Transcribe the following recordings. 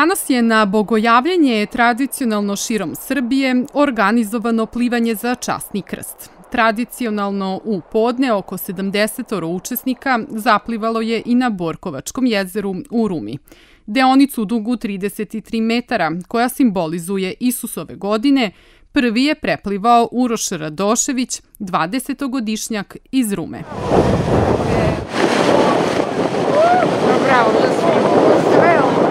Danas je na bogojavljenje tradicionalno širom Srbije organizovano plivanje za časni krst. Tradicionalno u podne oko 70 učesnika zaplivalo je i na Borkovačkom jezeru u Rumi. Deonicu dugu 33 metara, koja simbolizuje Isusove godine, prvi je preplivao Uroš Radošević, 20-godišnjak iz Rume. Bravo, sve Imam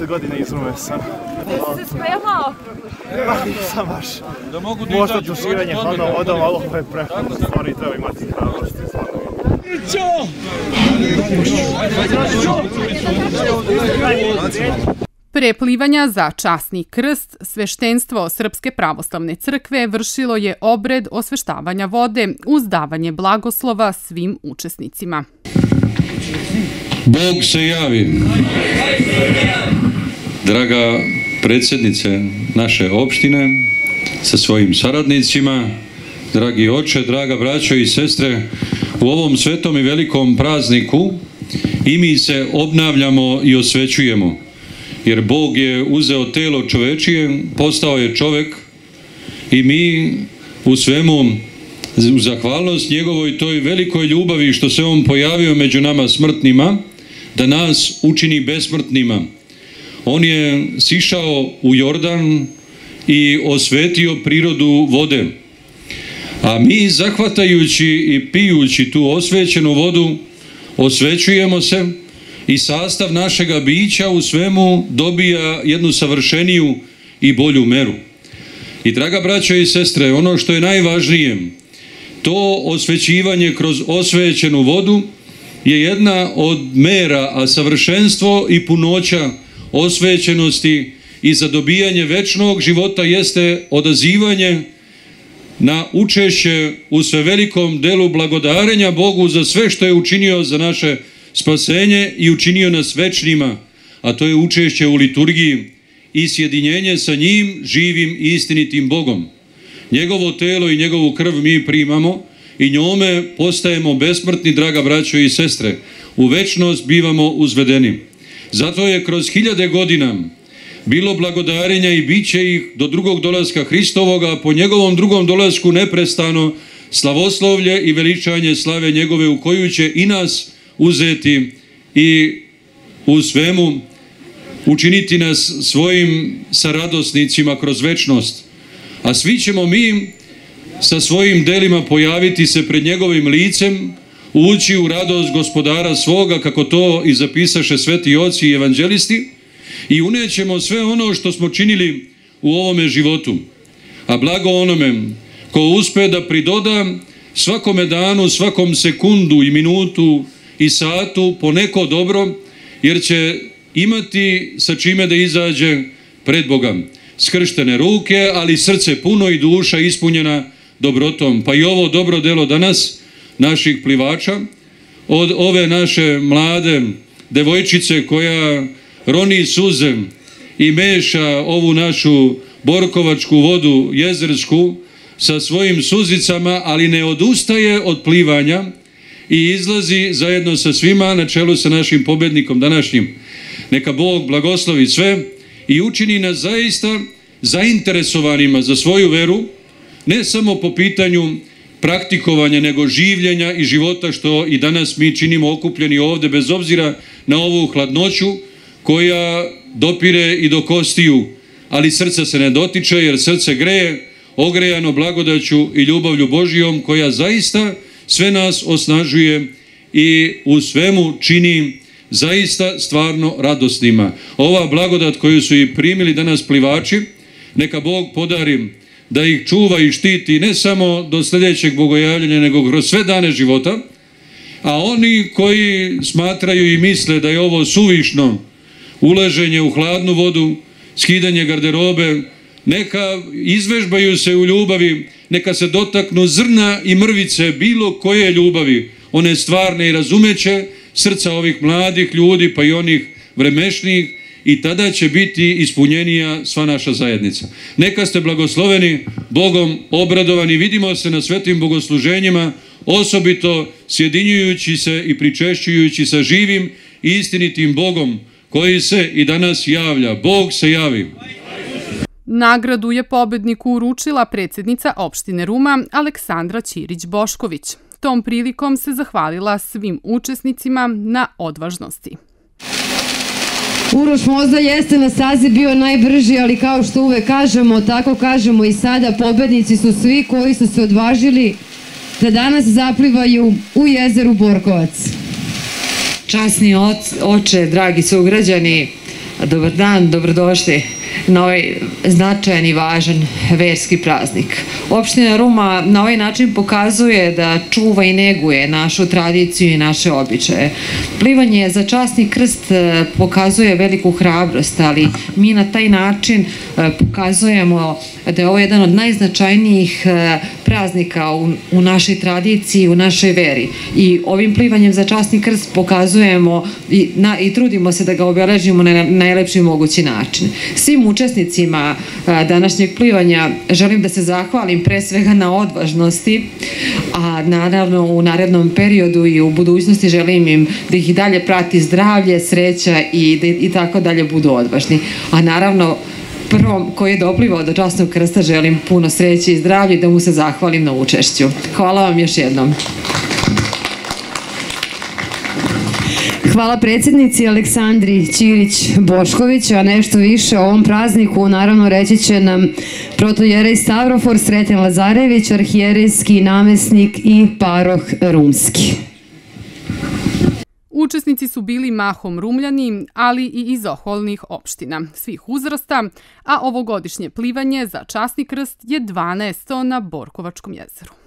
20 godina iz Rume sam. Jesi se spremao? Pa nisam baš. Da mogu da Možda tuširanje vodom, ali ovo je preko stvari treba imati hrabrosti. Ićo! Pre plivanja za časni krst, sveštenstvo Srpske pravoslavne crkve vršilo je obred osveštavanja vode uz davanje blagoslova svim učesnicima. Bog se javi. Draga predsjednice naše opštine sa svojim saradnicima, dragi oče, draga braćo i sestre, u ovom svetom i velikom prazniku i mi se obnavljamo i osvećujemo. Jer Bog je uzeo telo čovečije, postao je čovek i mi u svemu u zahvalnost njegovoj toj velikoj ljubavi što se on pojavio među nama smrtnima, da nas učini besmrtnima. On je sišao u Jordan i osvetio prirodu vode. A mi zahvatajući i pijući tu osvećenu vodu, osvećujemo se i sastav našega bića u svemu dobija jednu savršeniju i bolju meru. I draga braćo i sestre, ono što je najvažnije, to osvećivanje kroz osvećenu vodu je jedna od mera, a savršenstvo i punoća osvećenosti i za dobijanje večnog života jeste odazivanje na učešće u sve velikom delu blagodarenja Bogu za sve što je učinio za naše spasenje i učinio nas večnima, a to je učešće u liturgiji i sjedinjenje sa njim živim i istinitim Bogom. Njegovo telo i njegovu krv mi primamo i njome postajemo besmrtni, draga braćo i sestre. U večnost bivamo uzvedeni. Zato je kroz hiljade godina bilo blagodarenja i bit će ih do drugog dolaska Hristovoga, po njegovom drugom dolasku neprestano slavoslovlje i veličanje slave njegove u koju će i nas uzeti i u svemu učiniti nas svojim saradosnicima kroz večnost. A svi ćemo mi sa svojim delima pojaviti se pred njegovim licem, ući u radost gospodara svoga, kako to i zapisaše sveti oci i evanđelisti, i unećemo sve ono što smo činili u ovome životu. A blago onome ko uspe da pridoda svakome danu, svakom sekundu i minutu i satu po neko dobro, jer će imati sa čime da izađe pred Boga. Skrštene ruke, ali srce puno i duša ispunjena dobrotom. Pa i ovo dobro delo danas naših plivača, od ove naše mlade devojčice koja roni suzem i meša ovu našu borkovačku vodu jezersku sa svojim suzicama, ali ne odustaje od plivanja i izlazi zajedno sa svima na čelu sa našim pobednikom današnjim. Neka Bog blagoslovi sve i učini nas zaista zainteresovanima za svoju veru, ne samo po pitanju praktikovanja, nego življenja i života što i danas mi činimo okupljeni ovde, bez obzira na ovu hladnoću koja dopire i do kostiju, ali srca se ne dotiče jer srce greje, ogrejano blagodaću i ljubavlju Božijom koja zaista sve nas osnažuje i u svemu čini zaista stvarno radosnima. Ova blagodat koju su i primili danas plivači, neka Bog podari da ih čuva i štiti ne samo do sljedećeg bogojavljenja, nego kroz sve dane života, a oni koji smatraju i misle da je ovo suvišno ulaženje u hladnu vodu, skidanje garderobe, neka izvežbaju se u ljubavi, neka se dotaknu zrna i mrvice bilo koje ljubavi, one stvarne i razumeće srca ovih mladih ljudi, pa i onih vremešnih i tada će biti ispunjenija sva naša zajednica. Neka ste blagosloveni, Bogom obradovani, vidimo se na svetim bogosluženjima, osobito sjedinjujući se i pričešćujući sa živim i istinitim Bogom koji se i danas javlja. Bog se javi. Nagradu je pobedniku uručila predsjednica opštine Ruma Aleksandra Ćirić-Bošković. Tom prilikom se zahvalila svim učesnicima na odvažnosti. Uroš možda jeste na stazi bio najbrži, ali kao što uvek kažemo, tako kažemo i sada, pobednici su svi koji su se odvažili da danas zaplivaju u jezeru Borkovac. Časni oče, dragi sugrađani, dobar dan, dobrodošli na ovaj značajan i važan verski praznik. Opština Ruma na ovaj način pokazuje da čuva i neguje našu tradiciju i naše običaje. Plivanje za časni krst e, pokazuje veliku hrabrost, ali mi na taj način e, pokazujemo da je ovo jedan od najznačajnijih e, praznika u, u našoj tradiciji, u našoj veri. I ovim plivanjem za časni krst pokazujemo i, na, i trudimo se da ga obeležimo na najlepši mogući način. Svim učesnicima današnjeg plivanja želim da se zahvalim pre svega na odvažnosti, a naravno u narednom periodu i u budućnosti želim im da ih i dalje prati zdravlje, sreća i da i tako dalje budu odvažni. A naravno prvom koji je doplivao do časnog krsta želim puno sreće i zdravlje da mu se zahvalim na učešću. Hvala vam još jednom. Hvala predsjednici Aleksandri Ćirić-Bošković, a nešto više o ovom prazniku naravno reći će nam protojerej Stavrofor Sreten Lazarević, arhijerejski namesnik i paroh Rumski. Učesnici su bili mahom rumljani, ali i iz oholnih opština, svih uzrasta, a ovogodišnje plivanje za časni krst je 12. na Borkovačkom jezeru.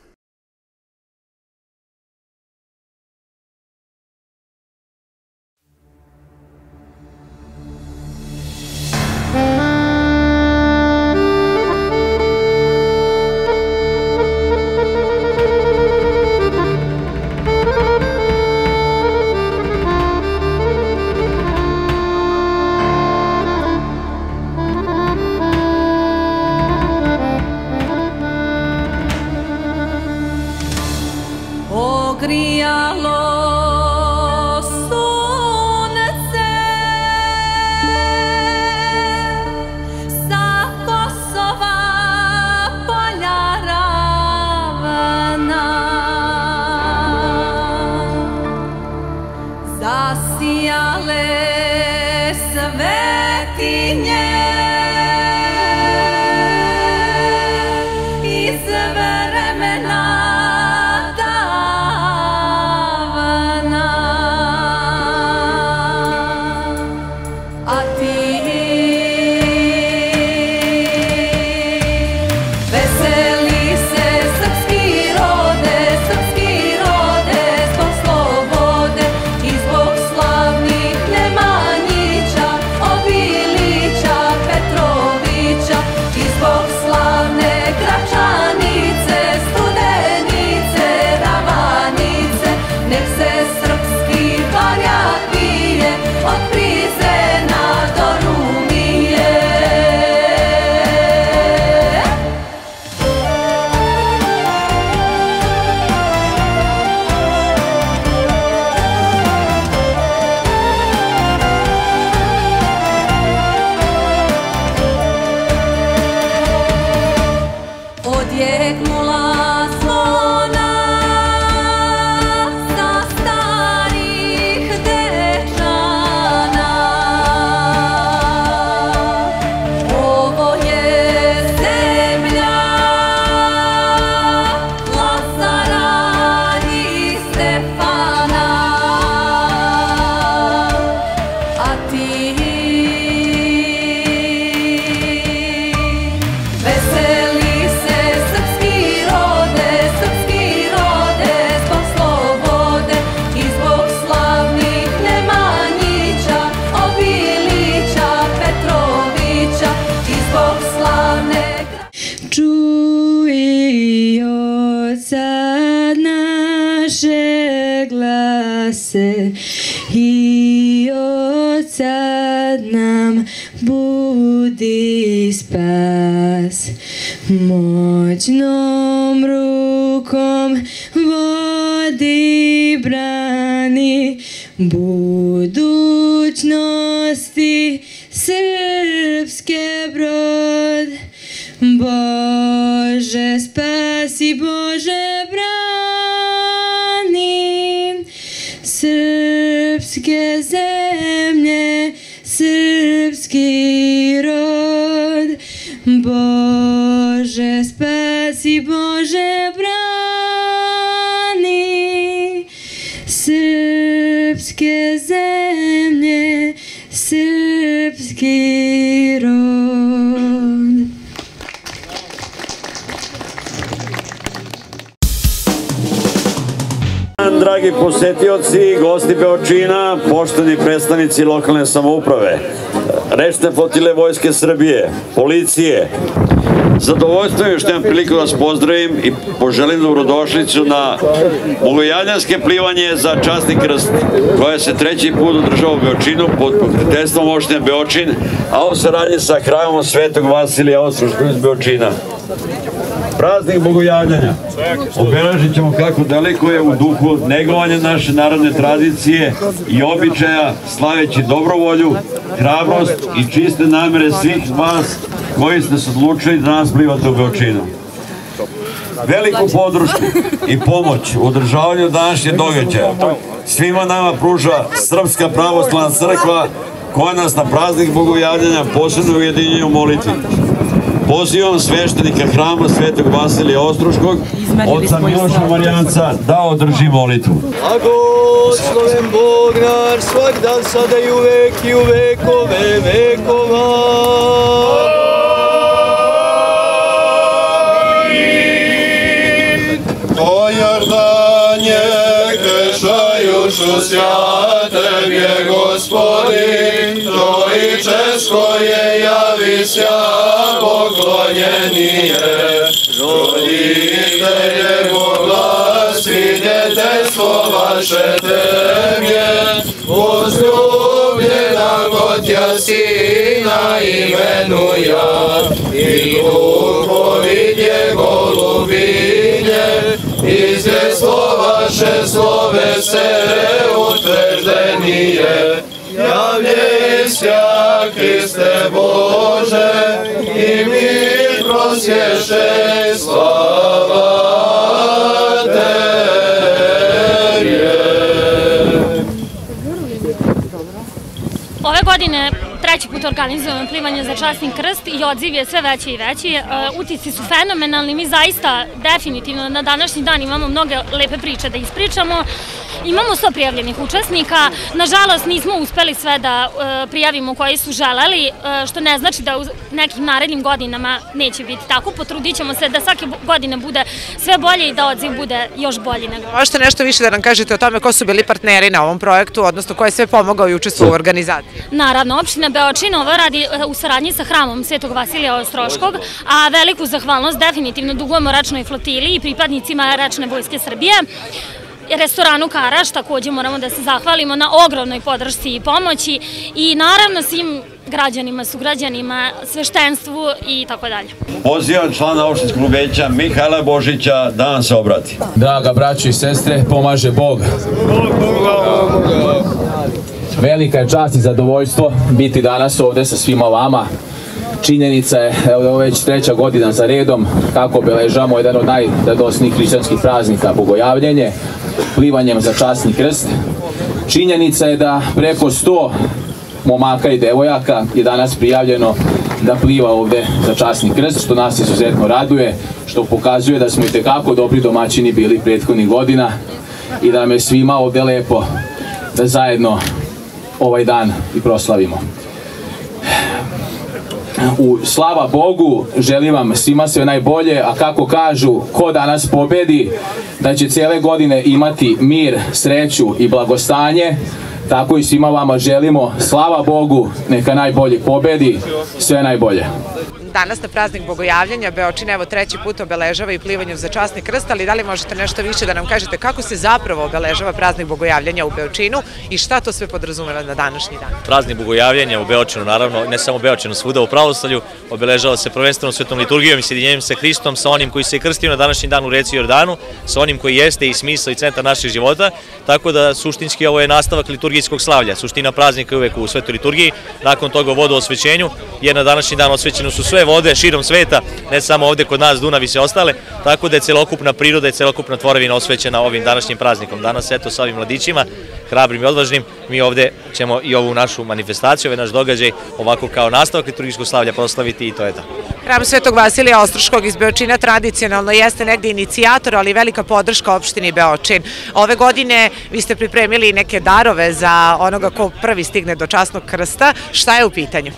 спас. Мочь руком рукам воды брани, будучности сербский брод. Боже, спаси, Боже, брани, сербские земли, сербский род. Боже, спаси, Боже, брани Српске земле, српски род. Dragi posetioci, gosti Beočina, pošteni predstavnici lokalne samouprave, rečne flotile Vojske Srbije, policije, Zadovoljstvo je još nemam priliku da vas pozdravim i poželim dobrodošlicu na bogojavljanske plivanje za časni krst, koje se treći put održava u Beočinu pod pokretestvom opštine Beočin, a u saradnji sa hramom Svetog Vasilija Ostroškog iz Beočina. Praznik bogojavljanja. Obeležit ćemo kako daleko je u duhu negovanja naše narodne tradicije i običaja, slaveći dobrovolju, hrabrost i čiste namere svih vas koji ste se odlučili da nas plivate u Beočinu. Veliku podršku i pomoć u održavanju današnje događaja svima nama pruža Srpska pravoslavna crkva koja nas na praznik bogojavljanja posebno ujedinjuje u molitvi. Pozivam sveštenika hrama Svetog Vasilija Ostruškog, oca Miloša Marijanca, da održi molitvu. A Gospodem Bog naš svak dan sada i uvek i u vekove vekova. dušu sja Tebje, gospodi, to i Českoje javi sja poklonjenije. Roditelje Boga, svinjetestvo vaše Tebje, pozdravljena kod ja i i u utvrđenije. Javljeća Kriste Bože, i mi prosješe slava Tebi. Ove godine treći put organizujemo plivanje za časni krst i odziv je sve veći i veći. E, Utisci su fenomenalni, mi zaista definitivno na današnji dan imamo mnoge lepe priče da ispričamo. Imamo 100 prijavljenih učesnika, nažalost nismo uspeli sve da e, prijavimo koji su želeli, e, što ne znači da u nekim narednim godinama neće biti tako. Potrudit ćemo se da svake godine bude sve bolje i da odziv bude još bolji. Možete nešto više da nam kažete o tome ko su bili partneri na ovom projektu, odnosno ko je sve pomogao i učestvovao u organizaciji? Naravno, opština Beočin ovo radi e, u saradnji sa hramom Svetog Vasilija Ostroškog, a veliku zahvalnost definitivno dugujemo rečnoj flotili i pripadnicima rečne vojske Srbije restoranu Karaš takođe moramo da se zahvalimo na ogromnoj podršci i pomoći i naravno svim građanima, sugrađanima, sveštenstvu i tako dalje. Pozivam člana opštinskog veća Mihajla Božića da nam se obrati. Draga braćo i sestre, pomaže Bog. Velika je čast i zadovoljstvo biti danas ovde sa svima vama. Činjenica je, evo ovo već treća godina za redom, kako obeležamo jedan od najradosnijih hrišćanskih praznika, Bogojavljenje, plivanjem za časni krst. Činjenica je da preko 100 momaka i devojaka je danas prijavljeno da pliva ovde za časni krst, što nas izuzetno raduje, što pokazuje da smo i tekako dobri domaćini bili prethodnih godina i da nam je svima ovde lepo da zajedno ovaj dan i proslavimo. U slava Bogu, želim vam svima sve najbolje, a kako kažu, ko danas pobedi, da će cijele godine imati mir, sreću i blagostanje, tako i svima vama želimo, slava Bogu, neka najbolji pobedi, sve najbolje. Danas na praznik Bogojavljanja Beočin evo treći put obeležava i plivanjem za časni krst, ali da li možete nešto više da nam kažete kako se zapravo obeležava praznik Bogojavljanja u Beočinu i šta to sve podrazumeva na današnji dan? Praznik Bogojavljanja u Beočinu, naravno, ne samo u Beočinu, svuda u pravoslavlju, obeležava se prvenstveno svetom liturgijom i sjedinjenjem sa Hristom, sa onim koji se krstio na današnji dan u reci Jordanu, sa onim koji jeste i smisla i centar našeg života, tako da suštinski ovo je nastavak liturgijskog slavlja. Suština praznika je uvek u svetoj liturgiji, nakon toga vodu osvećenju, jer na današnji dan osvećene su sve vode širom sveta, ne samo ovde kod nas Dunav i sve ostale, tako da je celokupna priroda i celokupna tvorevina osvećena ovim današnjim praznikom. Danas eto sa ovim mladićima, hrabrim i odvažnim, mi ovde ćemo i ovu našu manifestaciju, ovaj naš događaj, ovako kao nastavak liturgijskog slavlja proslaviti i to je to. Hram Svetog Vasilija Ostroškog iz Beočina tradicionalno jeste negde inicijator, ali velika podrška opštini Beočin. Ove godine vi ste pripremili neke darove za onoga ko prvi stigne do časnog krsta. Šta je u pitanju?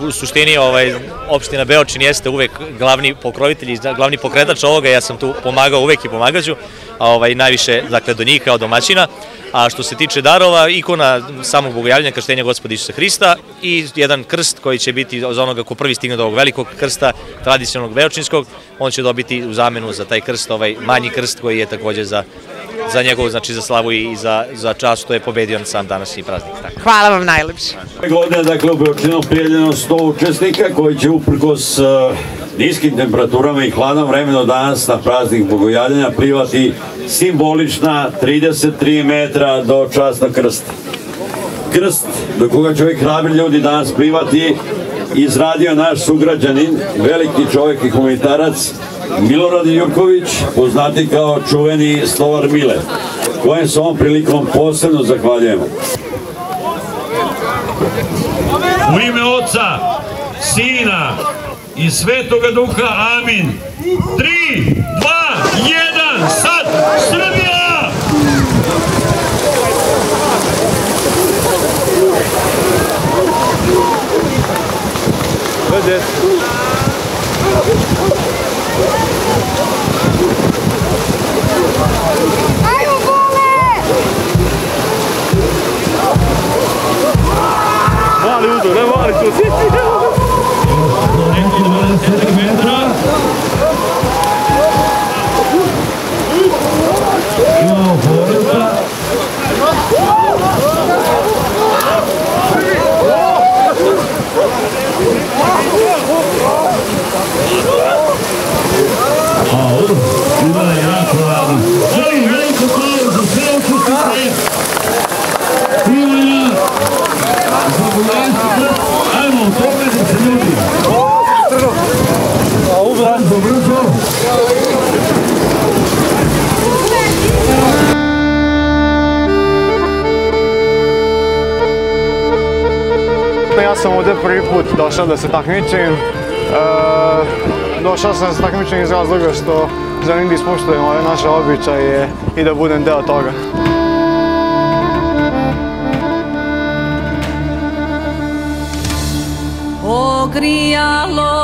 U suštini ovaj, opština Beočin jeste uvek glavni pokrovitelj i glavni pokretač ovoga, ja sam tu pomagao uvek i pomagaću, ovaj, najviše dakle, do njih kao domaćina. A što se tiče darova, ikona samog bogojavljanja krštenja gospoda Isusa Hrista i jedan krst koji će biti za onoga ko prvi stigne do ovog velikog krsta, tradicionalnog beočinskog, on će dobiti u zamenu za taj krst, ovaj manji krst koji je takođe za za njegovu, znači za slavu i za, za čast što je pobedio na sam današnji praznik. Tako. Hvala vam najlepše. Godine, dakle, u Beočinu prijavljeno 100 učesnika koji će uprkos uh, niskim temperaturama i hladnom vremenu danas na praznik Bogojavljanja plivati simbolična 33 metra do časna krsta. Krst do koga ovih hrabri ljudi danas plivati izradio naš sugrađanin, veliki čovjek i humanitarac, Milorad Jurković, poznati kao čuveni slovar Mile, kojem se ovom prilikom posebno zahvaljujemo. U ime Oca, Sina i Svetoga Duha, amin. Tri, dva, jedan, sad, Srbija! Hadi. Ajmo gole! Mali uzor, ne mali tu. Neki Ja sam ovde prvi put došao da se takmičim. E, došao sam se takmičim iz razloga što želim da ispoštujem ove naše običaje i da budem deo toga. Ogrijalo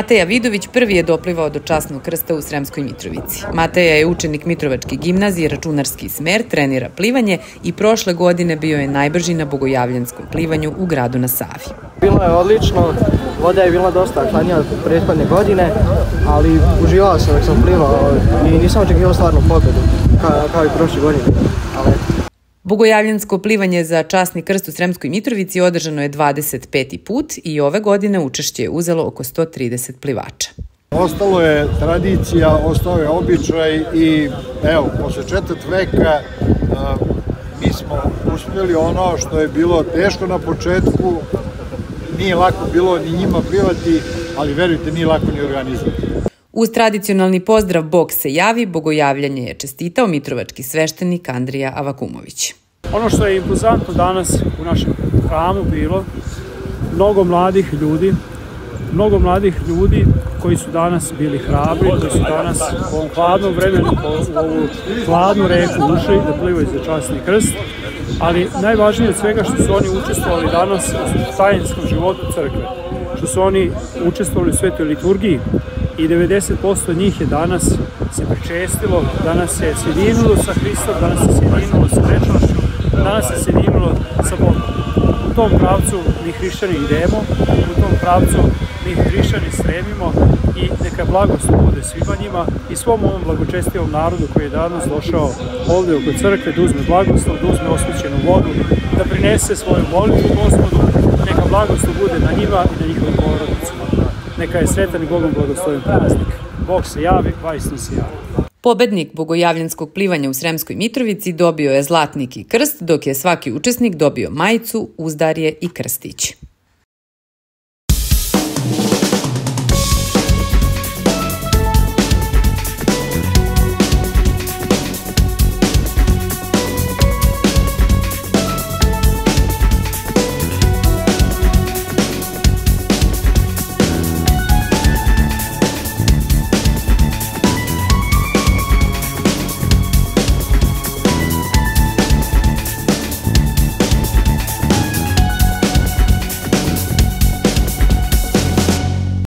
Mateja Vidović prvi je doplivao do časnog krsta u Sremskoj Mitrovici. Mateja je učenik Mitrovačke gimnazije, računarski smer, trenira plivanje i prošle godine bio je najbrži na bogojavljanskom plivanju u gradu na Savi. Bilo je odlično, voda je bila dosta hladnija od prethodne godine, ali uživao sam dok sam plivao i nisam očekivao stvarnu pobedu, kao, kao i prošle godine. Ali Bogojavljansko plivanje za časni krst u Sremskoj Mitrovici održano je 25. put i ove godine učešće je uzelo oko 130 plivača. Ostalo je tradicija, ostao je običaj i evo, posle četvrt veka a, mi smo uspjeli ono što je bilo teško na početku, nije lako bilo ni njima plivati, ali verujte, nije lako ni organizovati. Uz tradicionalni pozdrav Bog se javi, bogojavljanje je čestitao mitrovački sveštenik Andrija Avakumović. Ono što je impozantno danas u našem hramu bilo, mnogo mladih ljudi, mnogo mladih ljudi koji su danas bili hrabri, koji su danas u ovom hladnom vremenu u ovu hladnu reku ušli da plivaju za časni krst, ali najvažnije od svega što su oni učestvovali danas u tajinskom životu crkve, što su oni učestvovali u svetoj liturgiji i 90% njih je danas se pričestilo, danas se sjedinilo sa Hristom, danas se sjedinilo sa večnošću, danas se sjedinilo sa Bogom. U tom pravcu mi hrišćani idemo, u tom pravcu mi hrišćani stremimo i neka blagost bude svima njima i svom ovom blagočestivom narodu koji je danas došao ovde oko crkve da uzme blagoslov, da uzme osvećenu vodu, da prinese svoju molitvu gospodu, neka blagost bude na njima i na njihovim porodicima. Neka je sretan i Bogom blagosloven praznik. Bog se javi, vajsno se javi. Pobednik bogojavljanskog plivanja u Sremskoj Mitrovici dobio je zlatnik i krst, dok je svaki učesnik dobio majicu, uzdarje i krstić.